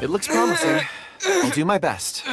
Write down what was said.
It looks promising. I'll do my best.